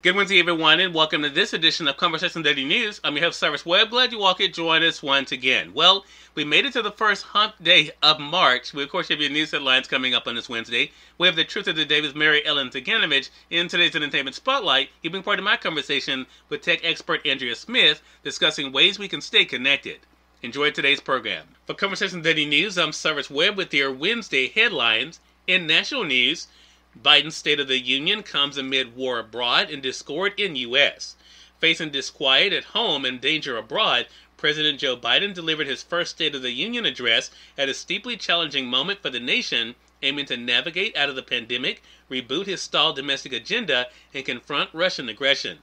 Good Wednesday, everyone, and welcome to this edition of Conversation Daily News. I'm your host, Cyrus Webb. Glad you all could join us once again. Well, we made it to the first hump day of March. We, of course, have your news headlines coming up on this Wednesday. We have the truth of the day with Mary Ellen Ciganovich in today's Entertainment Spotlight. You've been part of my conversation with tech expert Andrea Smith discussing ways we can stay connected. Enjoy today's program. For Conversation Daily News, I'm Cyrus Webb with your Wednesday headlines. In national news, Biden's State of the Union comes amid war abroad and discord in U.S. Facing disquiet at home and danger abroad, President Joe Biden delivered his first State of the Union address at a steeply challenging moment for the nation, aiming to navigate out of the pandemic, reboot his stalled domestic agenda, and confront Russian aggression.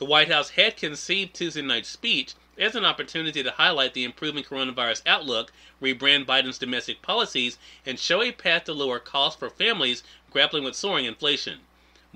The White House had conceived Tuesday night's speech as an opportunity to highlight the improving coronavirus outlook, rebrand Biden's domestic policies, and show a path to lower costs for families grappling with soaring inflation.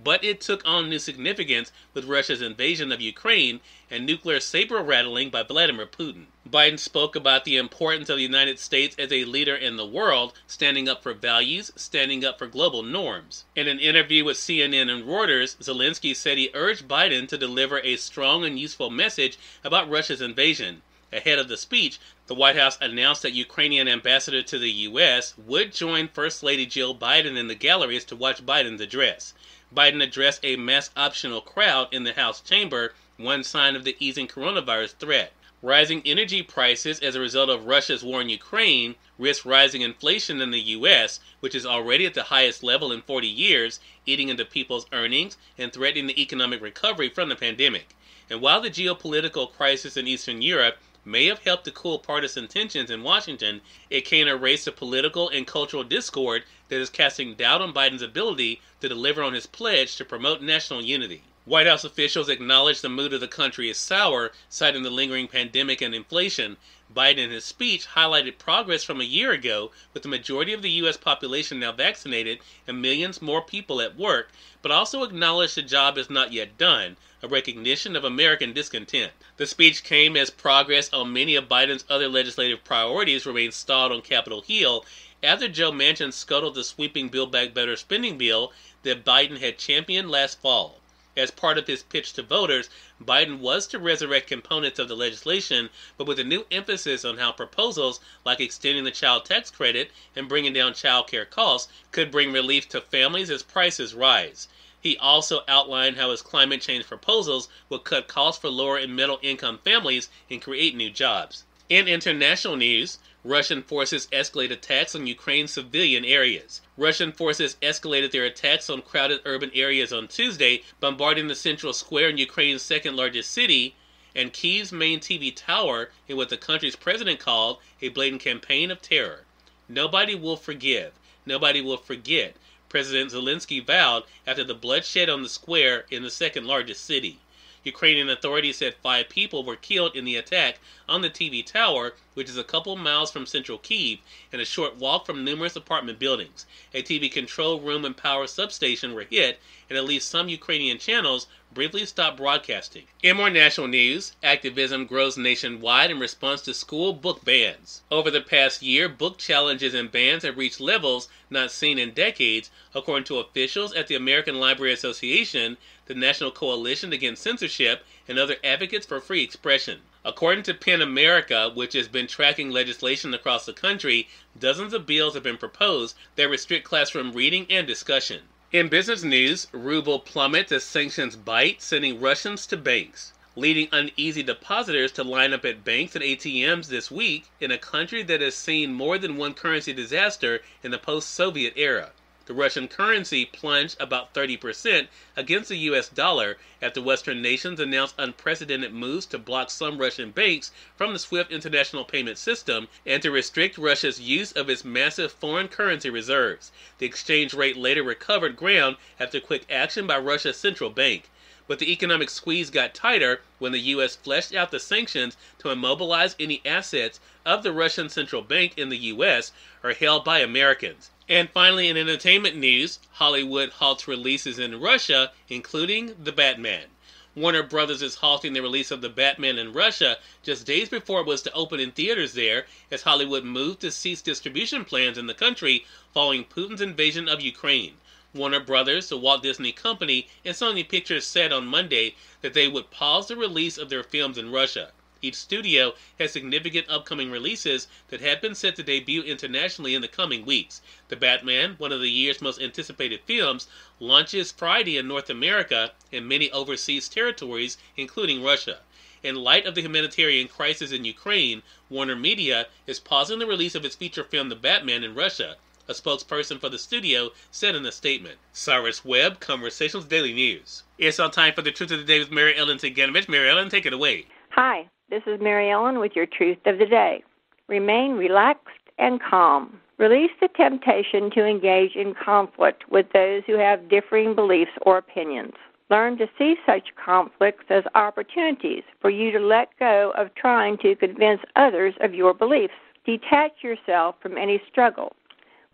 But it took on new significance with Russia's invasion of Ukraine and nuclear saber rattling by Vladimir Putin. Biden spoke about the importance of the United States as a leader in the world, standing up for values, standing up for global norms. In an interview with CNN and Reuters, Zelensky said he urged Biden to deliver a strong and useful message about Russia's invasion. Ahead of the speech, the White House announced that Ukrainian ambassador to the U.S. would join First Lady Jill Biden in the galleries to watch Biden's address. Biden addressed a mask optional crowd in the House chamber, one sign of the easing coronavirus threat. Rising energy prices as a result of Russia's war in Ukraine risk rising inflation in the U.S., which is already at the highest level in 40 years, eating into people's earnings and threatening the economic recovery from the pandemic. And while the geopolitical crisis in Eastern Europe may have helped to cool partisan tensions in Washington, it can erase the political and cultural discord that is casting doubt on Biden's ability to deliver on his pledge to promote national unity. White House officials acknowledge the mood of the country is sour, citing the lingering pandemic and inflation. Biden, in his speech, highlighted progress from a year ago, with the majority of the U.S. population now vaccinated and millions more people at work, but also acknowledged the job is not yet done, a recognition of American discontent. The speech came as progress on many of Biden's other legislative priorities remained stalled on Capitol Hill after Joe Manchin scuttled the sweeping Build Back Better spending bill that Biden had championed last fall. As part of his pitch to voters, Biden was to resurrect components of the legislation, but with a new emphasis on how proposals like extending the child tax credit and bringing down child care costs could bring relief to families as prices rise. He also outlined how his climate change proposals would cut costs for lower and middle income families and create new jobs. In international news, Russian forces escalate attacks on Ukraine's civilian areas. Russian forces escalated their attacks on crowded urban areas on Tuesday, bombarding the central square in Ukraine's second largest city and Kyiv's main TV tower in what the country's president called a blatant campaign of terror. Nobody will forgive. Nobody will forget, President Zelensky vowed after the bloodshed on the square in the second largest city. Ukrainian authorities said five people were killed in the attack on the TV tower, which is a couple miles from central Kiev and a short walk from numerous apartment buildings. A TV control room and power substation were hit, and at least some Ukrainian channels briefly stopped broadcasting. In more national news, activism grows nationwide in response to school book bans. Over the past year, book challenges and bans have reached levels not seen in decades, according to officials at the American Library Association, the National Coalition Against Censorship, and other advocates for free expression. According to PEN America, which has been tracking legislation across the country, dozens of bills have been proposed that restrict classroom reading and discussion. In business news, ruble plummets as sanctions bite, sending Russians to banks, leading uneasy depositors to line up at banks and ATMs this week in a country that has seen more than one currency disaster in the post Soviet era. The Russian currency plunged about 30% against the US dollar after Western nations announced unprecedented moves to block some Russian banks from the SWIFT international payment system and to restrict Russia's use of its massive foreign currency reserves. The exchange rate later recovered ground after quick action by Russia's central bank. But the economic squeeze got tighter when the U.S. fleshed out the sanctions to immobilize any assets of the Russian central bank in the U.S. or held by Americans. And finally, in entertainment news, Hollywood halts releases in Russia, including The Batman. Warner Brothers is halting the release of The Batman in Russia just days before it was to open in theaters there, as Hollywood moved to cease distribution plans in the country following Putin's invasion of Ukraine. Warner Brothers, the Walt Disney Company, and Sony Pictures said on Monday that they would pause the release of their films in Russia. Each studio has significant upcoming releases that have been set to debut internationally in the coming weeks. The Batman, one of the year's most anticipated films, launches Friday in North America and many overseas territories, including Russia. In light of the humanitarian crisis in Ukraine, Warner Media is pausing the release of its feature film The Batman in Russia, a spokesperson for the studio said in a statement. Cyrus Webb, Conversations Daily News. It's on time for the Truth of the Day with Mary Ellen Ciganovich. Mary Ellen, take it away. Hi, this is Mary Ellen with your Truth of the Day. Remain relaxed and calm. Release the temptation to engage in conflict with those who have differing beliefs or opinions. Learn to see such conflicts as opportunities for you to let go of trying to convince others of your beliefs. Detach yourself from any struggle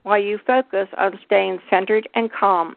while you focus on staying centered and calm.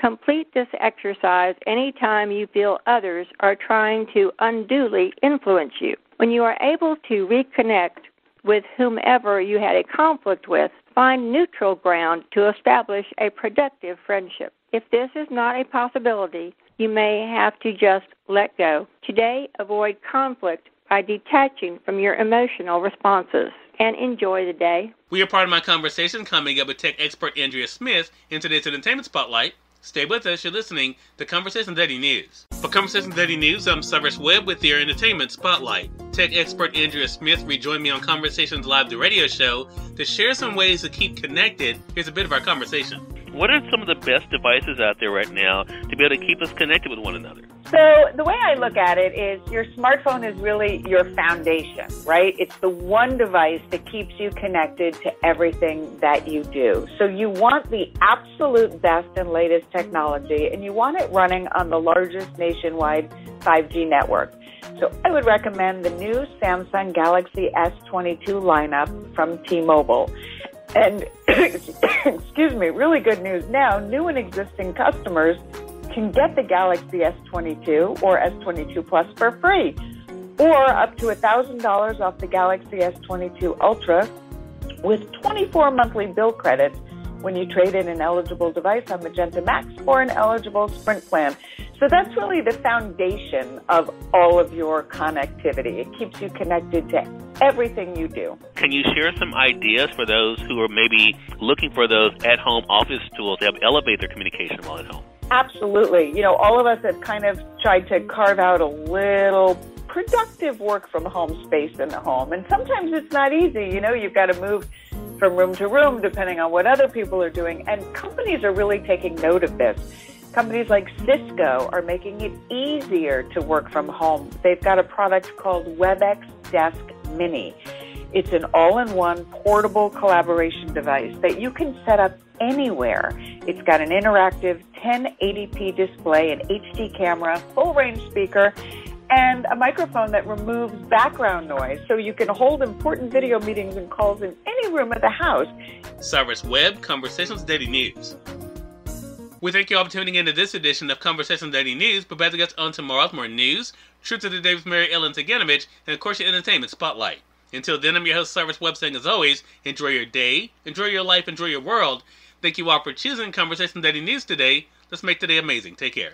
Complete this exercise anytime you feel others are trying to unduly influence you. When you are able to reconnect with whomever you had a conflict with, find neutral ground to establish a productive friendship. If this is not a possibility, you may have to just let go. Today, avoid conflict by detaching from your emotional responses and enjoy the day. We are part of my conversation coming up with tech expert Andrea Smith in today's Entertainment Spotlight. Stay with us. You're listening to Conversation Daily News. For Conversation Daily News, I'm Cyrus Webb with your Entertainment Spotlight. Tech expert Andrea Smith rejoined me on Conversations Live, the radio show, to share some ways to keep connected. Here's a bit of our conversation. What are some of the best devices out there right now to be able to keep us connected with one another? So the way I look at it is your smartphone is really your foundation, right? It's the one device that keeps you connected to everything that you do. So you want the absolute best and latest technology and you want it running on the largest nationwide 5G network. So I would recommend the new Samsung Galaxy S22 lineup from T-Mobile. And excuse me, really good news now, new and existing customers can get the Galaxy S22 or S22 Plus for free, or up to $1,000 off the Galaxy S22 Ultra with 24 monthly bill credits when you trade in an eligible device on Magenta Max or an eligible Sprint plan. So that's really the foundation of all of your connectivity. It keeps you connected to everything you do. Can you share some ideas for those who are maybe looking for those at home office tools to help elevate their communication while at home? Absolutely. You know, all of us have kind of tried to carve out a little productive work from home space in the home. And sometimes it's not easy. You know, you've got to move from room to room depending on what other people are doing. And companies are really taking note of this. Companies like Cisco are making it easier to work from home. They've got a product called WebEx Desk Mini. It's an all-in-one portable collaboration device that you can set up anywhere. It's got an interactive 1080p display, an HD camera, full range speaker, and a microphone that removes background noise so you can hold important video meetings and calls in any room of the house. Cyrus Webb, Conversations Daily News. We thank you all for tuning in to this edition of Conversations Daily News. but better get on tomorrow with more news, Truth of the Day with Mary Ellen Ciganovich, and of course your entertainment spotlight. Until then, I'm your host, Cyrus Webb, saying as always, enjoy your day, enjoy your life, enjoy your world. Thank you all for choosing Conversation Daily News today. Let's make today amazing. Take care.